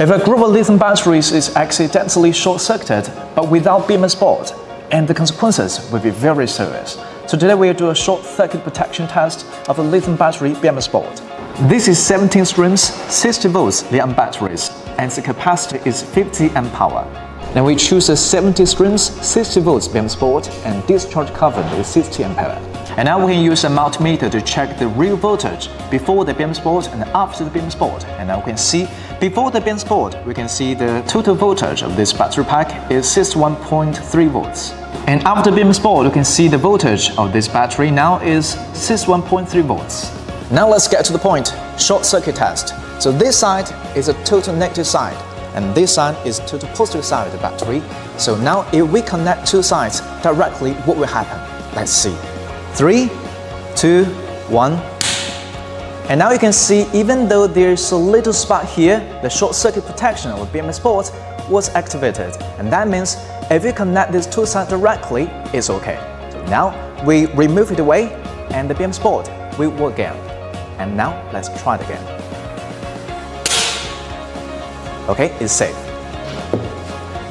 If a group of lithium batteries is accidentally short-circuited but without BMS board, and the consequences will be very serious. So today we'll do a short circuit protection test of a lithium battery BMS board. This is 17 streams, 60 volts lithium batteries, and the capacity is 50 amp hour. Then we choose a 70 streams, 60 volts BMS board, and discharge current is 60 ampere. And now we can use a multimeter to check the real voltage before the BMS board and after the BMS board. And now we can see before the BMS board, we can see the total voltage of this battery pack is 61.3 volts. And after the BMS board, you can see the voltage of this battery now is 61.3 volts. Now let's get to the point, short circuit test. So this side is a total negative side, and this side is total positive side of the battery. So now if we connect two sides directly, what will happen? Let's see. Three, two, one. And now you can see even though there's a little spot here, the short circuit protection of the BMS board was activated. And that means if you connect these two sides directly, it's okay. So now we remove it away and the BMS board will work again. And now let's try it again. Okay, it's safe.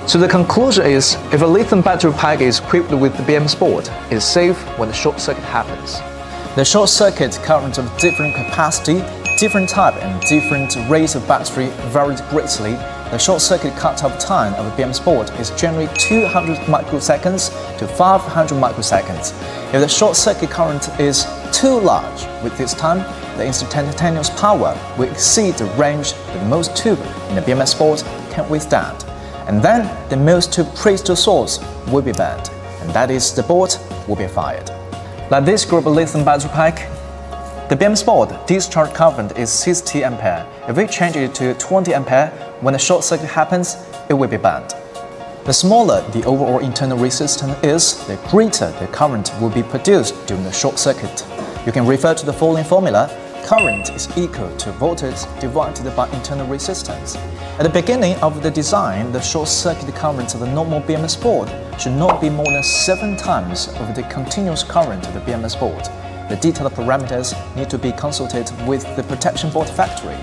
So the conclusion is, if a lithium battery pack is equipped with the BMS board, it's safe when the short circuit happens. The short circuit current of different capacity, different type and different rates of battery varies greatly. The short circuit cut-off time of a BMS board is generally 200 microseconds to 500 microseconds. If the short circuit current is too large with this time, the instantaneous power will exceed the range that MOS tube in the BMS board can withstand and then the most to crystal source will be burned, and that is the board will be fired. Like this group lithium battery pack, the BMS board discharge current is 60 ampere. If we change it to 20 ampere, when a short circuit happens, it will be burned. The smaller the overall internal resistance is, the greater the current will be produced during the short circuit. You can refer to the following formula current is equal to voltage divided by internal resistance. At the beginning of the design, the short circuit current of the normal BMS board should not be more than 7 times of the continuous current of the BMS board. The detailed parameters need to be consulted with the protection board factory.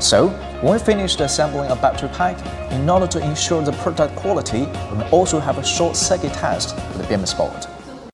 So, when we finish assembling a battery pack, in order to ensure the product quality, we also have a short circuit test for the BMS board.